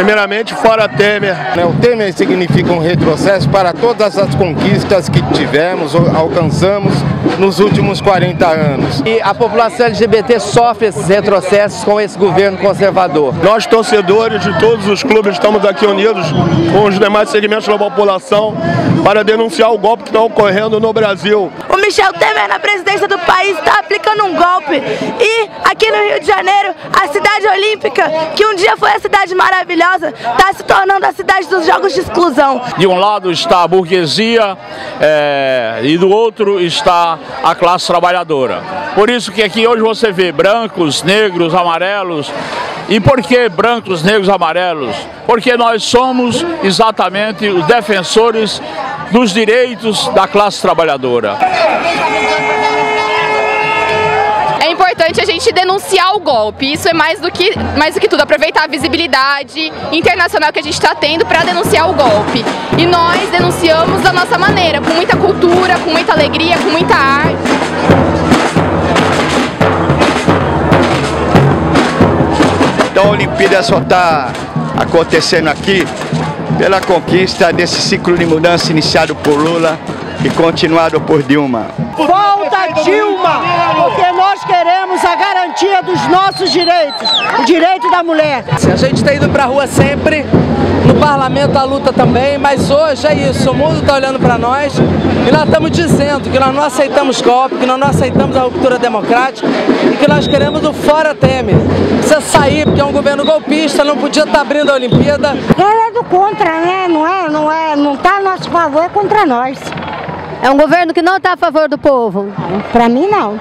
Primeiramente, fora Temer. Né, o Temer significa um retrocesso para todas as conquistas que tivemos, alcançamos nos últimos 40 anos. E a população LGBT sofre esses retrocessos com esse governo conservador. Nós, torcedores de todos os clubes, estamos aqui unidos com os demais segmentos da população para denunciar o golpe que está ocorrendo no Brasil. Michel Temer na presidência do país está aplicando um golpe. E aqui no Rio de Janeiro, a cidade olímpica, que um dia foi a cidade maravilhosa, está se tornando a cidade dos jogos de exclusão. De um lado está a burguesia é, e do outro está a classe trabalhadora. Por isso que aqui hoje você vê brancos, negros, amarelos. E por que brancos, negros, amarelos? Porque nós somos exatamente os defensores dos direitos da classe trabalhadora denunciar o golpe. Isso é mais do que, mais do que tudo, aproveitar a visibilidade internacional que a gente está tendo para denunciar o golpe. E nós denunciamos da nossa maneira, com muita cultura, com muita alegria, com muita arte. Então a Olimpíada só está acontecendo aqui pela conquista desse ciclo de mudança iniciado por Lula e continuado por Dilma. Volta Dilma, porque nós queremos a garantia dos nossos direitos, o direito da mulher. A gente está indo para a rua sempre, no parlamento a luta também, mas hoje é isso, o mundo está olhando para nós e nós estamos dizendo que nós não aceitamos golpe, que nós não aceitamos a ruptura democrática e que nós queremos o fora Temer. Precisa sair, porque é um governo golpista, não podia estar tá abrindo a Olimpíada. Ele é do contra, né? Não é, não é, não está a nosso favor, é contra nós. É um governo que não está a favor do povo? Para mim, não.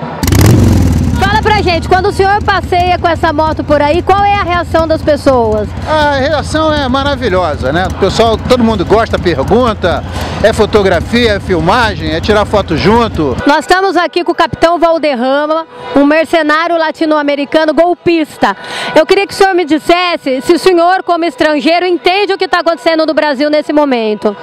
Gente, quando o senhor passeia com essa moto por aí, qual é a reação das pessoas? A reação é maravilhosa, né? O pessoal, todo mundo gosta, pergunta, é fotografia, é filmagem, é tirar foto junto. Nós estamos aqui com o capitão Valderrama, um mercenário latino-americano golpista. Eu queria que o senhor me dissesse se o senhor, como estrangeiro, entende o que está acontecendo no Brasil nesse momento.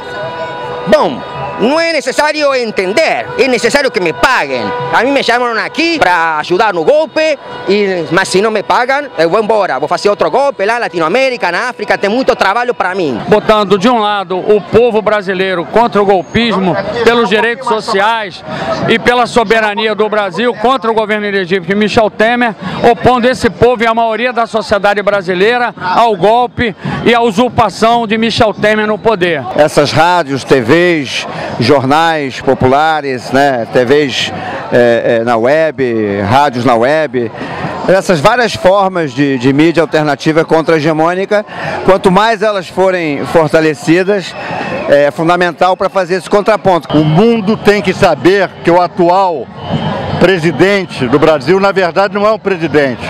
Bom, não é necessário entender, é necessário que me paguem. A mim me chamaram aqui para ajudar no golpe, e, mas se não me pagam, eu vou embora. Vou fazer outro golpe lá na Latinoamérica, na África, tem muito trabalho para mim. Botando de um lado o povo brasileiro contra o golpismo, pelos direitos sociais e pela soberania do Brasil contra o governo elegível de Michel Temer, opondo esse povo e a maioria da sociedade brasileira ao golpe e à usurpação de Michel Temer no poder. Essas rádios, TVs, jornais populares, né, TVs é, é, na web, rádios na web, essas várias formas de, de mídia alternativa contra-hegemônica, quanto mais elas forem fortalecidas, é fundamental para fazer esse contraponto. O mundo tem que saber que o atual presidente do Brasil, na verdade, não é um presidente.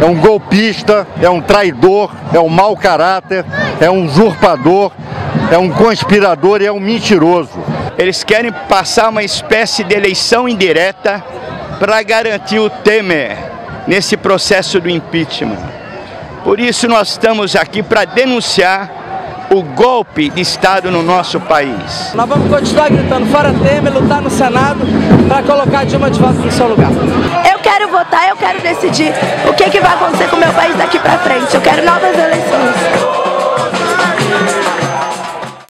É um golpista, é um traidor, é um mau caráter, é um usurpador, é um conspirador e é um mentiroso. Eles querem passar uma espécie de eleição indireta para garantir o Temer nesse processo do impeachment. Por isso nós estamos aqui para denunciar o golpe de Estado no nosso país. Nós vamos continuar gritando fora Temer, lutar no Senado para colocar Dilma de volta no seu lugar. Eu quero votar, eu quero decidir o que, que vai acontecer com o meu país